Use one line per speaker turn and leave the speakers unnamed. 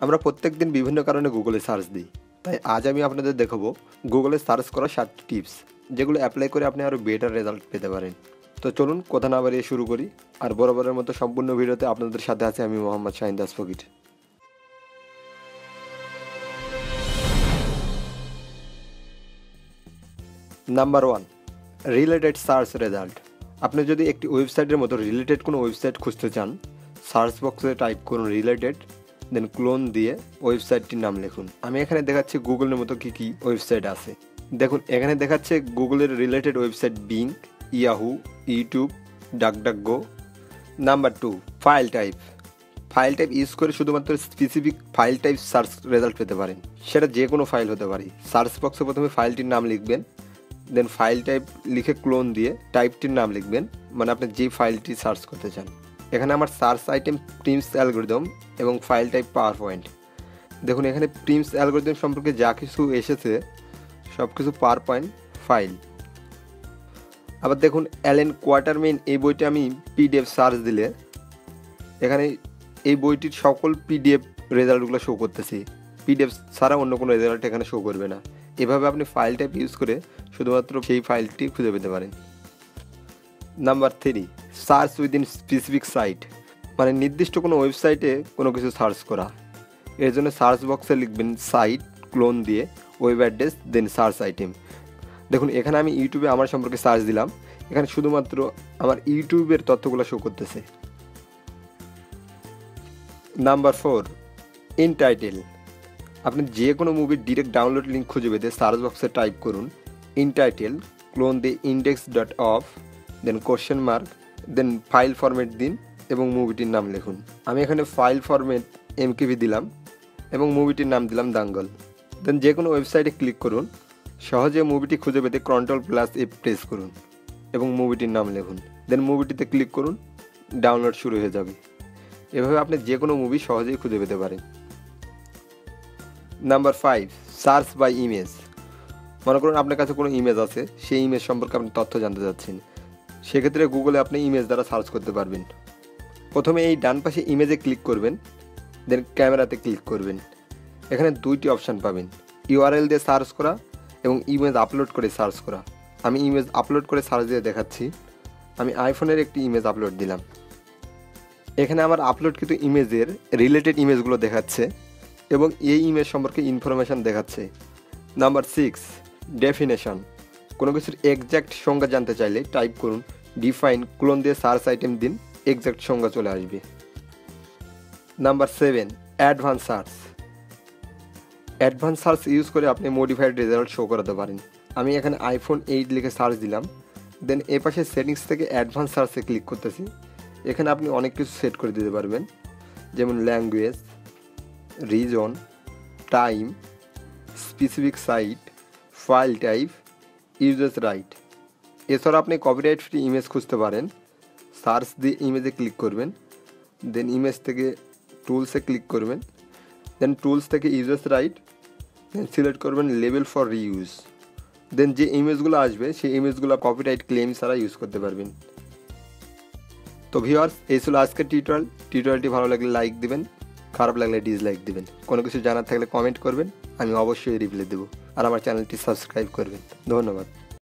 আমরা প্রত্যেক দিন বিভিন্ন কারণে গুগলে সার্চ দিই। তাই আজ আমি আপনাদের দেখাবো গুগলে সার্চ করা সাতটি টিপস যেগুলো অ্যাপ্লাই করে আপনি আরও বেটার রেজাল্ট পেতে পারেন। তো চলুন কথা না বাড়িয়ে শুরু করি, আর বরাবরের মতো সম্পূর্ণ ভিডিওতে আপনাদের সাথে আছে আমি Mohammad Shahin Das Fakir number one related search result আপনি যদি একটি ওয়েবসাইটের মতো রিলেটেড কোনো ওয়েবসাইট খুঁজতে চান সার্চ বক্সে টাইপ করুন রিলেটেড দেন ক্লোন দিয়ে ওয়েবসাইটটির নাম লিখুন। আমি এখানে দেখাচ্ছি গুগলের মতো কী কী ওয়েবসাইট আছে। দেখুন, এখানে দেখাচ্ছে গুগলের related website Bing Yahoo YouTube DuckDuckGo number two file type file type use করে শুধুমাত্র specific file type search result পেতে পারেন। সেটা যে কোনো ফাইল হতে পারে। সার্চ বক্সে প্রথমে ফাইলটির নাম লিখবেন। দেন ফাইল টাইপ লিখে ক্লোন দিয়ে টাইপটির নাম লিখবেন। মানে আপনি যে ফাইলটি সার্চ করতে চান। এখানে আমার সার্চ আইটেম প্রিমস অ্যালগোরিদম এবং ফাইল টাইপ পাওয়ার পয়েন্ট দেখুন, এখানে প্রিমস অ্যালগোরিদম সম্পর্কে যা কিছু এসেছে সব কিছু পাওয়ার পয়েন্ট ফাইল। আবার দেখুন, অ্যালেন কোয়ার্টারমেন এই বইটা আমি পিডিএফ সার্চ দিলে এখানে এই বইটির সকল পিডিএফ রেজাল্টগুলো শো করতেছি। পিডিএফ ছাড়া অন্য কোনো রেজাল্ট এখানে শো করবে না। এভাবে আপনি ফাইল টাইপ ইউজ করে শুধুমাত্র সেই ফাইলটি খুঁজে পেতে পারেন। Number three search within specific site মানে নির্দিষ্ট কোনো ওয়েবসাইটে কোনো কিছু সার্চ করা। এর জন্য সার্চ বক্সে লিখবেন সাইট ক্লোন দিয়ে web address then search item দেখুন, এখানে আমি ইউটিউবে আমার সম্পর্কে সার্চ দিলাম। এখানে শুধুমাত্র আমার ইউটিউবের তথ্যগুলো শো করতেছে। নাম্বার ফোর ইন টাইটেল আপনি যে কোনো মুভির ডিরেক্ট ডাউনলোড লিঙ্ক খুঁজে পেতে সার্চ বক্সে টাইপ করুন in title colon the index dot of then question mark then file format দিন এবং মুভিটির নাম লিখুন। আমি এখানে ফাইল ফরম্যাট এমকেভি দিলাম এবং মুভিটির নাম দিলাম দাঙ্গল দেন যে কোনো ওয়েবসাইটে ক্লিক করুন, সহজে মুভিটি খুঁজে পেতে কন্ট্রোল প্লাস এ প্রেস করুন এবং মুভিটির নাম লিখুন। দেন মুভিটিতে ক্লিক করুন ডাউনলোড শুরু হয়ে যাবে। এভাবে আপনি যে কোনো মুভি সহজেই খুঁজে পেতে পারেন। Number five search by image মনে করুন আপনার কাছে কোনো ইমেজ আছে, সেই ইমেজ সম্পর্কে আপনি তথ্য জানতে চাচ্ছেন। সেক্ষেত্রে গুগলে আপনি ইমেজ দ্বারা সার্চ করতে পারবেন। প্রথমে এই ডান পাশে ইমেজে ক্লিক করবেন দেন ক্যামেরাতে ক্লিক করবেন। এখানে দুইটি অপশান পাবেন ইউআরএল দিয়ে সার্চ করা এবং ইমেজ আপলোড করে সার্চ করা। আমি ইমেজ আপলোড করে সার্চ দিয়ে দেখাচ্ছি। আমি আইফোনের একটি ইমেজ আপলোড দিলাম। এখানে আমার আপলোডকৃত ইমেজের রিলেটেড ইমেজগুলো দেখাচ্ছে এবং এই ইমেজ সম্পর্কে ইনফরমেশান দেখাচ্ছে। নাম্বার সিক্স ডেফিনেশন কোনো কিছুর এক্স্যাক্ট সংজ্ঞা জানতে চাইলে টাইপ করুন ডিফাইন ক্লোন দিয়ে সার্চ আইটেম দিন এক্স্যাক্ট সংজ্ঞা চলে আসবে। Number seven advance search advance search use করে আপনি মডিফাইড রেজাল্ট শো করাতে পারেন। আমি এখানে আইফোন এইট লিখে সার্চ দিলাম। দেন এ পাশে সেটিংস থেকে অ্যাডভান্স সার্চে ক্লিক করতেছি। এখানে আপনি অনেক কিছু সেট করে দিতে পারবেন। যেমন language region time specific site file type users right. এছাড়া আপনি কপিরাইট ফ্রি ইমেজ খুঁজতে পারেন। সার্চ দিয়ে ইমেজে ক্লিক করবেন। দেন ইমেজ থেকে টুলসে ক্লিক করবেন। দেন টুলস থেকে ইউজার্স রাইট। দেন সিলেক্ট করবেন লেভেল ফর রিউজ দেন যে ইমেজগুলো আসবে, সেই ইমেজগুলো কপিরাইট ক্লেম ছাড়া ইউজ করতে পারবেন। তো ভিওয়ার্স এই ছিল আজকের টিউটোরিয়াল টিউটোরিয়ালটি ভালো লাগলে লাইক দিবেন। খারাপ লাগলে ডিসলাইক দিবেন। কোনো কিছু জানার থাকলে কমেন্ট করবেন। আমি অবশ্যই রিপ্লাই দেবো। আর আমার চ্যানেলটি সাবস্ক্রাইব করবেন। ধন্যবাদ।